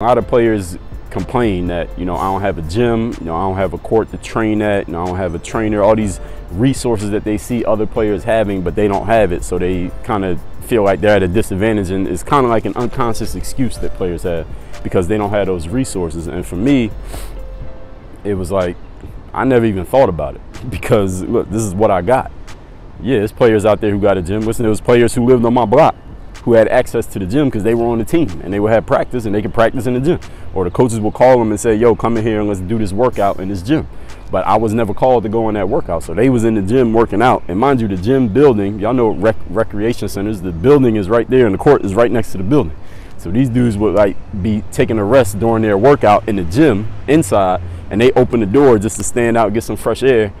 A lot of players complain that, you know, I don't have a gym, you know, I don't have a court to train at, you know, I don't have a trainer, all these resources that they see other players having, but they don't have it. So they kind of feel like they're at a disadvantage and it's kind of like an unconscious excuse that players have because they don't have those resources. And for me, it was like, I never even thought about it because look, this is what I got. Yeah, there's players out there who got a gym. Listen, there was players who lived on my block who had access to the gym because they were on the team and they would have practice and they could practice in the gym. Or the coaches would call them and say, yo, come in here and let's do this workout in this gym. But I was never called to go in that workout. So they was in the gym working out. And mind you, the gym building, y'all know rec recreation centers, the building is right there and the court is right next to the building. So these dudes would like be taking a rest during their workout in the gym inside and they open the door just to stand out, get some fresh air